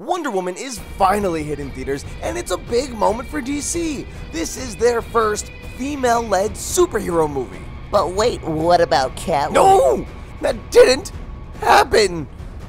Wonder Woman is finally hitting theaters, and it's a big moment for DC. This is their first female led superhero movie. But wait, what about Catwoman? No! That didn't happen!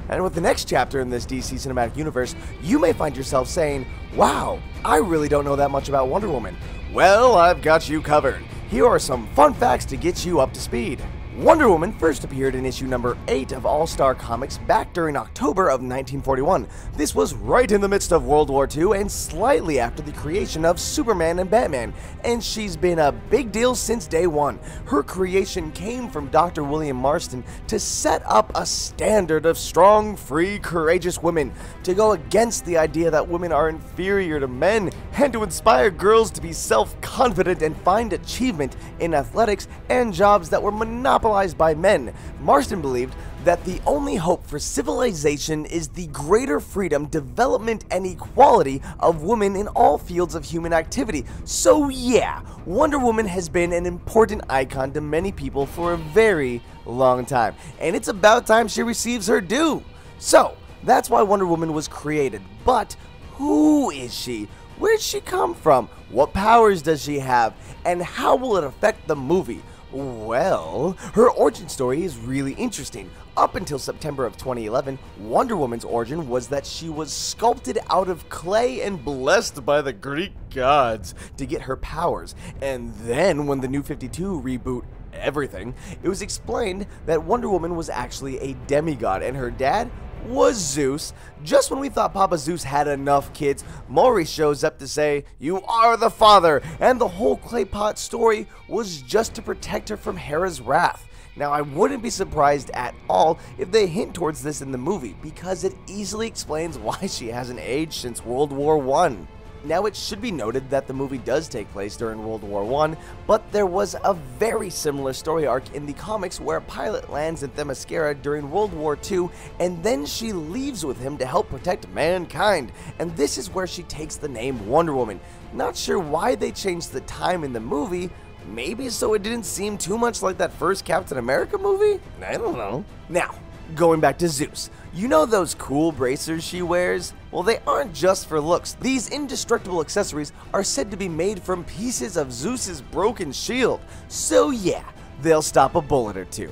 And with the next chapter in this DC cinematic universe, you may find yourself saying, Wow, I really don't know that much about Wonder Woman. Well, I've got you covered. Here are some fun facts to get you up to speed. Wonder Woman first appeared in issue number 8 of All Star Comics back during October of 1941. This was right in the midst of World War II and slightly after the creation of Superman and Batman, and she's been a big deal since day one. Her creation came from Dr. William Marston to set up a standard of strong, free, courageous women, to go against the idea that women are inferior to men, and to inspire girls to be self confident and find achievement in athletics and jobs that were monopolized monopolized by men, Marston believed that the only hope for civilization is the greater freedom, development, and equality of women in all fields of human activity. So, yeah, Wonder Woman has been an important icon to many people for a very long time, and it's about time she receives her due. So, that's why Wonder Woman was created. But who is she? Where did she come from? What powers does she have? And how will it affect the movie? Well, her origin story is really interesting. Up until September of 2011, Wonder Woman's origin was that she was sculpted out of clay and blessed by the Greek gods to get her powers. And then, when the New 52 reboot everything, it was explained that Wonder Woman was actually a demigod and her dad was Zeus. Just when we thought Papa Zeus had enough kids, Maury shows up to say, You are the father, and the whole clay pot story was just to protect her from Hera's wrath. Now, I wouldn't be surprised at all if they hint towards this in the movie, because it easily explains why she hasn't aged since World War One. Now, it should be noted that the movie does take place during World War I, but there was a very similar story arc in the comics where a pilot lands in Themyscira during World War II, and then she leaves with him to help protect mankind. And this is where she takes the name Wonder Woman. Not sure why they changed the time in the movie, maybe so it didn't seem too much like that first Captain America movie? I don't know. Now, going back to Zeus. You know those cool bracers she wears? Well, they aren't just for looks. These indestructible accessories are said to be made from pieces of Zeus's broken shield. So yeah, they'll stop a bullet or two.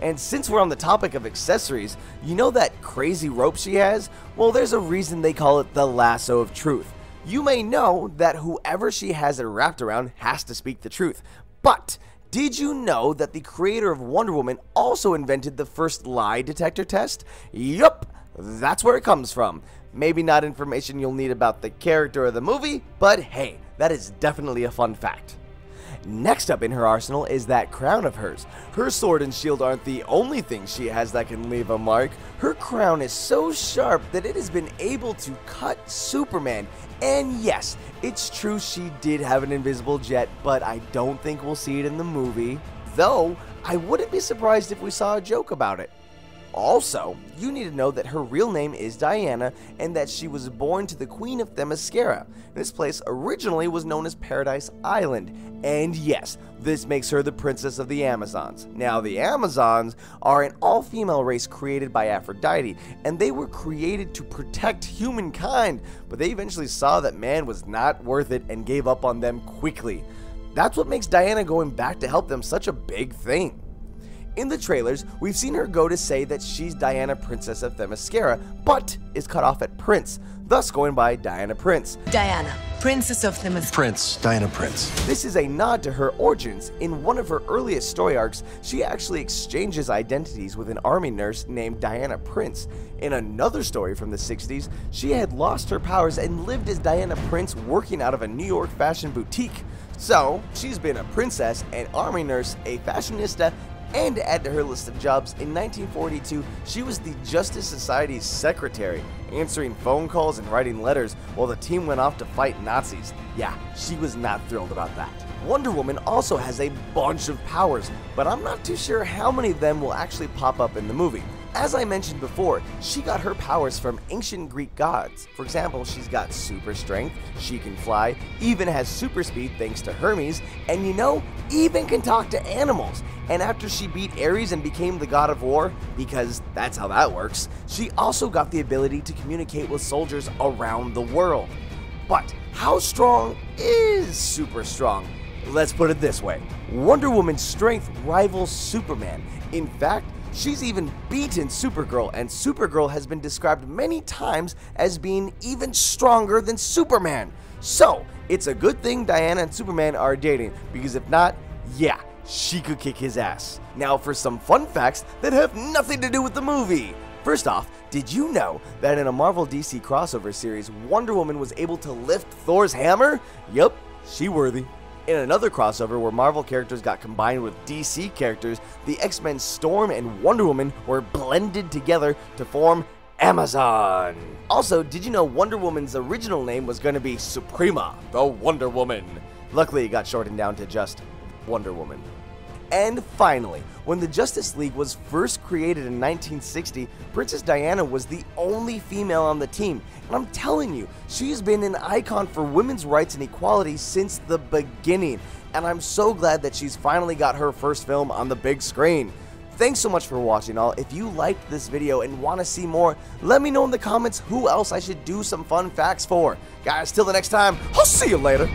And since we're on the topic of accessories, you know that crazy rope she has? Well, there's a reason they call it the lasso of truth. You may know that whoever she has it wrapped around has to speak the truth, but did you know that the creator of Wonder Woman also invented the first lie detector test? Yup, that's where it comes from. Maybe not information you'll need about the character of the movie, but hey, that is definitely a fun fact. Next up in her arsenal is that crown of hers. Her sword and shield aren't the only things she has that can leave a mark. Her crown is so sharp that it has been able to cut Superman. And yes, it's true she did have an invisible jet, but I don't think we'll see it in the movie. Though, I wouldn't be surprised if we saw a joke about it. Also, you need to know that her real name is Diana and that she was born to the Queen of Themyscira. This place originally was known as Paradise Island, and yes, this makes her the princess of the Amazons. Now, the Amazons are an all female race created by Aphrodite, and they were created to protect humankind, but they eventually saw that man was not worth it and gave up on them quickly. That's what makes Diana going back to help them such a big thing. In the trailers, we've seen her go to say that she's Diana Princess of Themyscira, but is cut off at Prince, thus going by Diana Prince. Diana, Princess of Themyscira. Prince, Diana Prince. This is a nod to her origins. In one of her earliest story arcs, she actually exchanges identities with an army nurse named Diana Prince. In another story from the 60s, she had lost her powers and lived as Diana Prince working out of a New York fashion boutique. So, she's been a princess, an army nurse, a fashionista, and to add to her list of jobs, in 1942, she was the Justice Society's secretary, answering phone calls and writing letters while the team went off to fight Nazis. Yeah, she was not thrilled about that. Wonder Woman also has a bunch of powers, but I'm not too sure how many of them will actually pop up in the movie. As I mentioned before, she got her powers from ancient Greek gods. For example, she's got super strength, she can fly, even has super speed thanks to Hermes, and you know, even can talk to animals. And after she beat Ares and became the god of war, because that's how that works, she also got the ability to communicate with soldiers around the world. But how strong is super strong? Let's put it this way Wonder Woman's strength rivals Superman. In fact, She's even beaten Supergirl, and Supergirl has been described many times as being even stronger than Superman. So, it's a good thing Diana and Superman are dating, because if not, yeah, she could kick his ass. Now, for some fun facts that have nothing to do with the movie. First off, did you know that in a Marvel DC crossover series, Wonder Woman was able to lift Thor's hammer? Yup, she worthy. In another crossover where Marvel characters got combined with DC characters, the X Men Storm and Wonder Woman were blended together to form Amazon. Also, did you know Wonder Woman's original name was going to be Suprema, the Wonder Woman? Luckily, it got shortened down to just Wonder Woman. And finally, when the Justice League was first created in 1960, Princess Diana was the only female on the team. And I'm telling you, she's been an icon for women's rights and equality since the beginning. And I'm so glad that she's finally got her first film on the big screen. Thanks so much for watching all. If you liked this video and want to see more, let me know in the comments who else I should do some fun facts for. Guys, till the next time, I'll see you later.